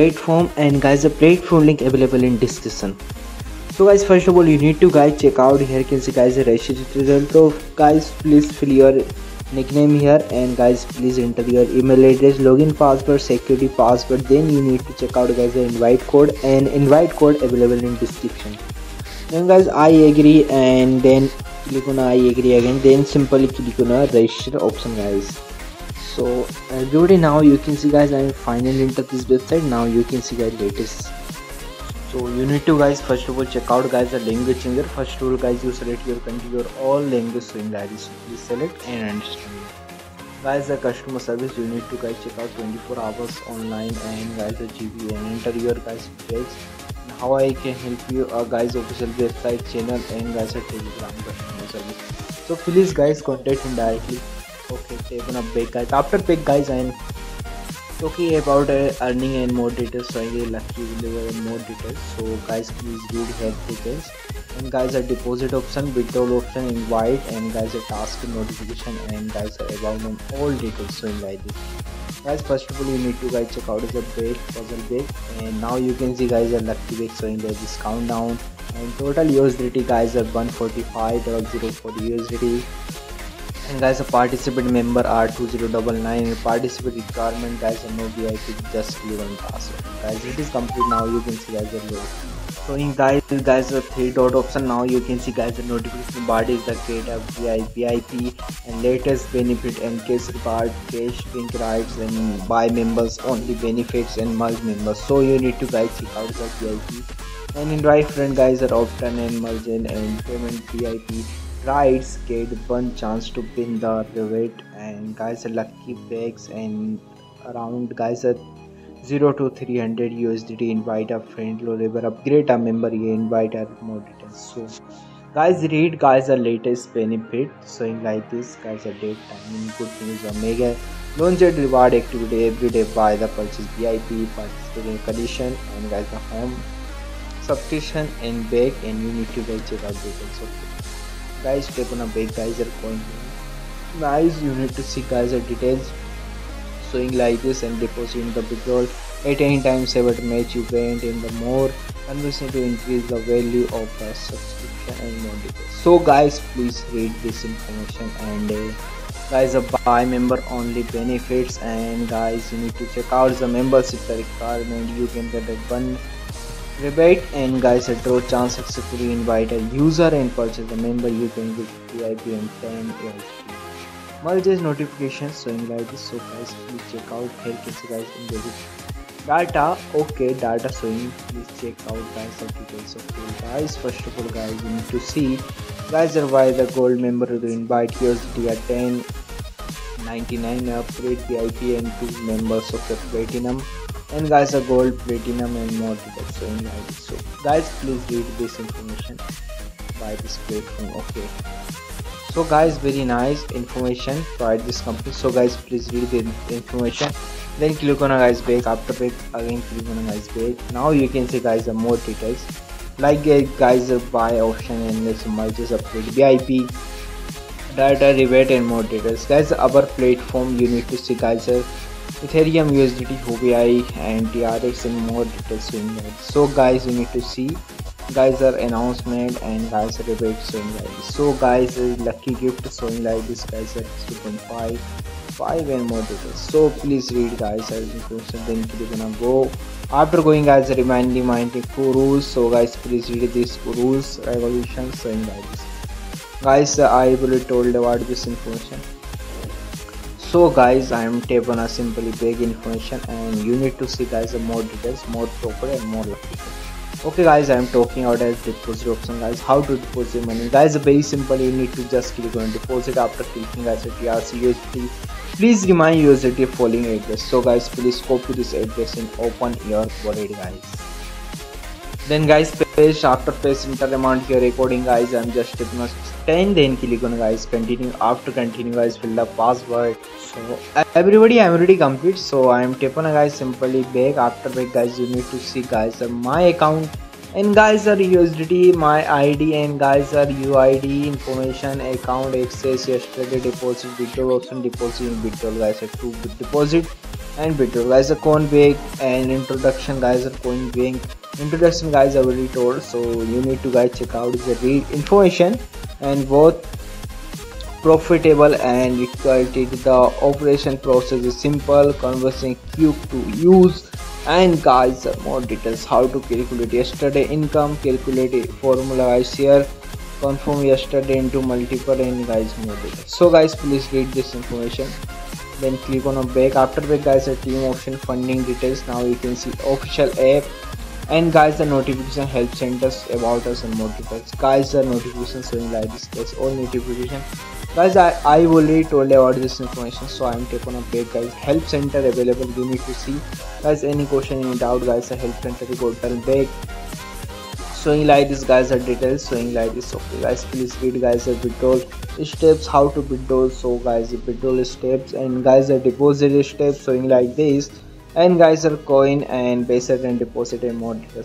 platform and guys the platform link available in description. So guys first of all you need to guys check out here you can see guys the registered result so guys please fill your nickname here and guys please enter your email address login password security password. Then you need to check out guys the invite code and invite code available in description. Then guys i agree and then click on i agree again. Then simply click on a register option guys so everybody now you can see guys i am finally entered this website. Now you can see guys latest. So you need to guys first of all check out guys the language changer first of all guys you select your country your all language is please select and understand. Guys the customer service you need to guys check out 24 hours online and guys the gb and enter your guys details. How i can help you uh, guys official website channel and guys a telegram customer service. So please guys contact him directly okay take on a break guys after break guys i'm talking about uh, earning and more details. So i will lucky deliver more details. So guys please read here details. And guys a deposit option withdrawal option invite. And guys a task notification. And guys are about on all details. So in like this guys first of all you need to guys check out the break puzzle break and now you can see guys a lucky break showing the discount down. And total usdt guys are 145.0 for usdt and guys a participant member are 2099 participant requirement guys and no vip just give one password. Guys it is complete. Now you can see guys the low showing guys guys the three dot option now you can see guys the notification bar is the create a vip and latest benefit and case card cash link rights and buy members only benefits and merge members. So you need to guys check out the vip and in right front guys are often and merge and payment vip rides get one chance to win the reward and guys lucky bags and around guys at 0 to 300 USDT invite a friend low level upgrade a member you invite more details. So guys read guys the latest benefit. So in like this guys a date timing good news omega. Launch reward activity every day by the purchase VIP participating condition and guys the home subscription and back and you need to guys check out details okay guys take on a big guys are going guys you need to see guys the details. Showing like this and deposit in the withdrawal at any time at match you gained in the more. Convenient to increase the value of the subscription and more details so guys please read this information and uh, guys a buy member only benefits. And guys you need to check out the membership the requirement you can get a one rebate. And guys a draw chance successfully invite a user and purchase a member you can get VIP and 10 USD. Merges notifications like this. So guys please check out. Here guys. In the data. Okay data showing. Please check out guys the details okay guys. First of all guys you need to see guys are why the gold member to invite USD at 10 99 upgrade VIP and two members of the platinum and guys a gold platinum and more in like so guys please read this information by this platform okay? So guys very nice information. By this company. So guys please read the information. Then click on a guys back after back again click on a guys back now you can see guys the more details. Like uh, guys a buy option and this merges upgrade vip data rebate and more details. Guys our platform you need to see guys uh, Ethereum, USDT, Huobi, and TRX and more details in that. So guys, you need to see. Guys are announcement and guys are rebate showing like this. So guys, lucky gift showing like this guys are 2.5 5 and more details. So please read guys as information then click on go. After going guys remind reminding two rules. So guys please read these rules revolution showing like this. Guys i will told about this information so guys i am tap a simply big information and you need to see guys more details more proper and more lucky okay guys i am talking about as deposit option guys. How to deposit money? Guys very simple you need to just click on deposit. After clicking guys at trc usdt please remind usdt following address. So guys please copy this address and open your wallet guys then guys paste after paste enter amount here recording guys. I'm just taking 10 then click on guys continue after continue guys fill the password. So everybody i'm already complete. So i'm tapping a guys simply back. After back guys you need to see guys my account and guys are USDT my ID and guys are UID information account access yesterday deposit withdrawal option deposit in withdrawal guys are two deposit and withdraw guys the Coinbase and introduction guys are Coinbase introduction guys I already told so you need to guys check out the information and both profitable and equality. The operation process is simple conversing quick to use. And guys more details how to calculate yesterday income calculate formula guys here confirm yesterday into multiple and guys more details. So guys please read this information then click on a back after back guys a team option funding details. Now you can see official app and guys the notification help centers about us and more details guys the notification showing like this guys all notification. Guys I, I already told about this information so i'm taking a break guys. Help center available you need to see. Guys any question any doubt guys the help center go tell back showing like this guys are details showing like this. Okay guys please read guys the withdrawal steps how to withdraw. So guys the withdrawal steps and guys the deposit steps showing like this and guys are coin and basic and deposit details